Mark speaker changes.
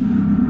Speaker 1: you